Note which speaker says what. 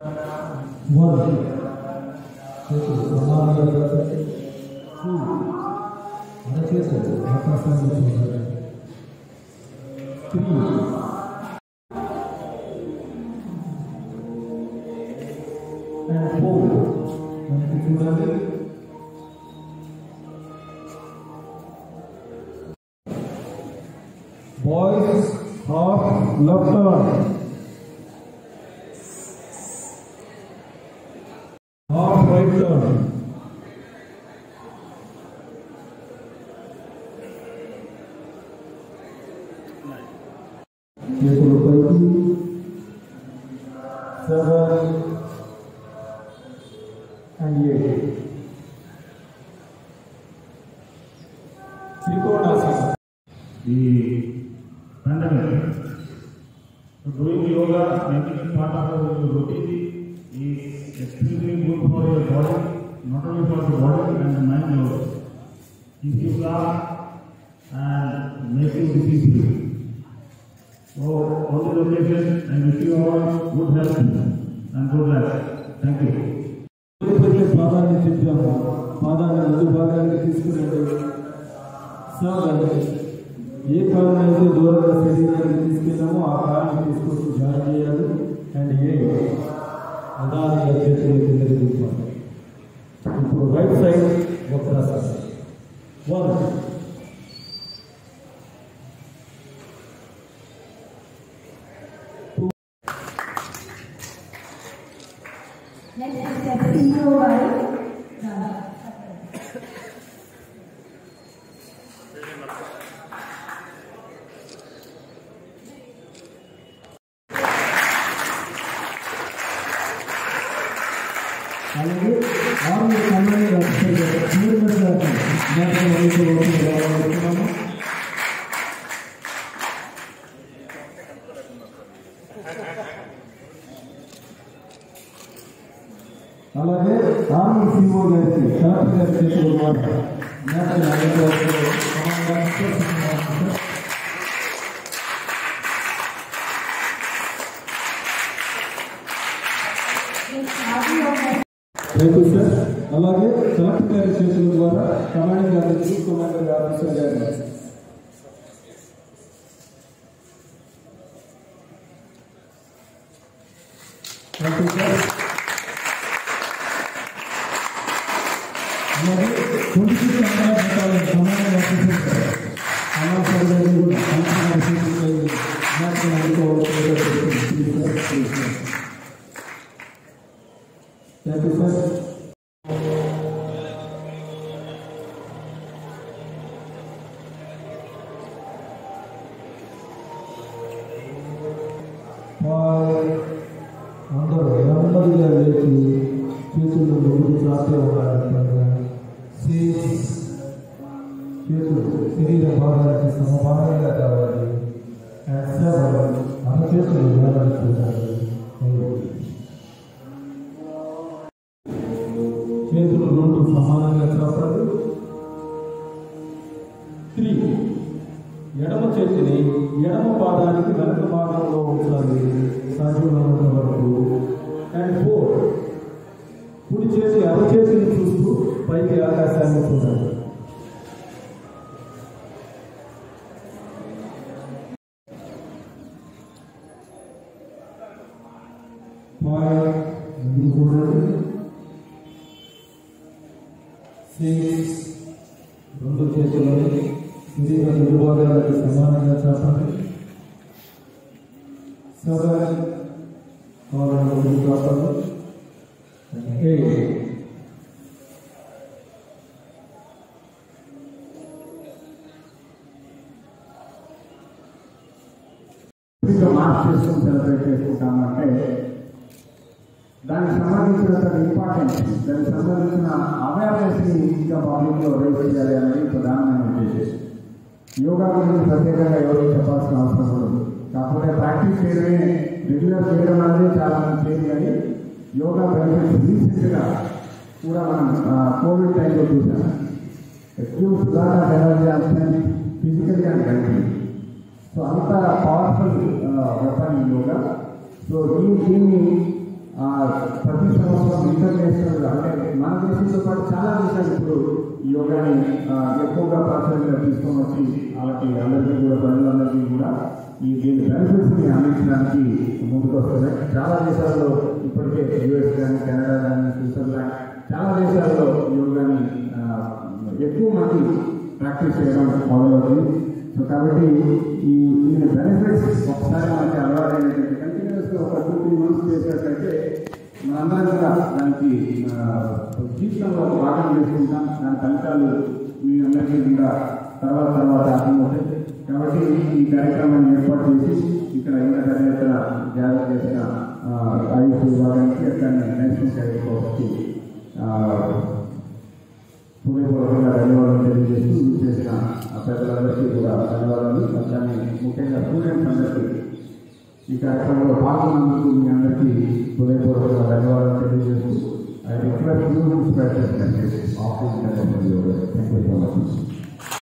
Speaker 1: One. Two. What is it? Three. And four. Boys, half left.
Speaker 2: of di Bandar Doing yoga, making part of routine is extremely good for your body, not only for the body and the mind also. Keep you calm and make you disease free. So on this occasion, I wish you all good health and good life. Thank you.
Speaker 1: Tirupati పాదాన్ని చెప్పాము పాదాన్ని ముందు భాగానికి తీసుకురండి seven ఏ కాలం అయితే దూరంగా శరీరానికి తీసుకెళ్ళామో ఆ కాలాన్ని తీసుకొచ్చి జాయిన్ చేయాలి and a Another To right side, Vakrasana. One. Two.
Speaker 3: Next is the CEO by
Speaker 1: అలాగే ఆరు కళ్ళని పూర్ణ జ్ఞాపకం వహించబడుతున్నాము అలాగే ఆర్మీ సిఓ గారికి కలెక్టర్ గారి చేతుల ద్వారా థ్యాంక్ యూ సార్. అలాగే కలెక్టర్ గారి చేతుల ద్వారా కమాండింగ్ గారి చీఫ్ కమాండర్ ఆఫీసర్ గారి థ్యాంక్ యూ సార్. అలాగే ట్వంటీ కమాండర్ ఆఫీసర్ అందరూ నెమ్మదిగా లేచి చేతులు ముందుకు చాటే చేతులు శరీర భాగానికి సమభాగంగా కావాలి. అండ్ చేతులు వేదాలు చూడాలి ఎడమ చేతిని ఎడమ పాదానికి వెనక భాగంలో ఉంచాలి. సాధ్యమైనంత వరకు. అండ్ ఫోర్ కుడి చేసి ఎడ చేతిని చూస్తూ పైకి ఆకాశాన్ని చూడాలి. ఫైవ్ ముందుకు చూడండి. సిక్స్ రెండు చేతులని శరీర విభాగాలకు సమానంగా చాపండి సెవెన్ కాలంలో ముందు చాపండి ఎయిట్
Speaker 4: ఇంకా మార్చ్ చేసుకుని సెలబ్రేట్ చేసుకుంటామంటే దానికి సంబంధించిన ఇంపార్టెన్స్ దానికి సంబంధించిన అవేర్నెస్ని ఇంకా పబ్లిక్లో రేస్ చేయాలి అనేది ప్రధానమైన ఉద్దేశం యోగా గురించి ప్రత్యేకంగా ఎవరు చెప్పాల్సిన అవసరం కూడా ఉంది. కాకపోతే ప్రాక్టీస్ చేయడమే రెగ్యులర్ చేయడం అనేది చాలా మంది చేయదు కానీ యోగా బెనిఫిట్స్ రీసెంట్గా కూడా మనం ఆ, కోవిడ్ టైంలో చూసాం huge lot of energy and physical and mental so అంత పవర్ఫుల్ వెపన్ యోగా సో ఈ దీన్ని ప్రతి కోసం ఇంటర్నేషన్ అంటే మన దేశంతో పాటు చాలా దేశాలు ఇప్పుడు యోగాని ఎక్కువగా ప్రాచుర్యంగా తీసుకొని వచ్చి వాళ్ళకి అందరికీ కూడా ప్రజలందరికీ కూడా ఈ దీని బెనిఫిట్స్ని అందించడానికి ముందుకు వస్తున్నాయి చాలా దేశాల్లో ఇప్పటికే యుఎస్ కానీ కెనడా కానీ స్విట్జర్లాండ్ చాలా దేశాల్లో యోగాని ఎక్కువ మంది ప్రాక్టీస్ చేయడం మొదలవుతుంది. సో కాబట్టి ఈ దీని బెనిఫిట్స్ ఒకసారి మనకి అలవాటు ఒక టూ త్రీ మంత్స్ చేసేటైతే మనందరం కూడా దానికి జీవితంలో భాగం చేసుకుంటాం. దాని ఫలితాలు మీ అందరికీ కూడా తర్వాత తర్వాత అర్థమవుతాయి. కాబట్టి ఈ కార్యక్రమాన్ని ఏర్పాటు చేసి ఇక్కడ ఇంకా పెద్ద చేసిన ఆయుష్ విభాగానికి అట్లానే నేషనల్ క్యాడర్ కోర్స్కి హృదయపూర్వకంగా ధన్యవాదాలు తెలియజేస్తూ చేసిన పెద్దలందరికీ కూడా ధన్యవాదాలు. అట్లానే ముఖ్యంగా స్టూడెంట్స్ అందరికీ ఈ కార్యక్రమంలో పాల్గొన్నందుకు మీ అందరికీ హృదయపూర్వకంగా ధన్యవాదాలు తెలియజేస్తూ I request you to spread this message of this thank you so much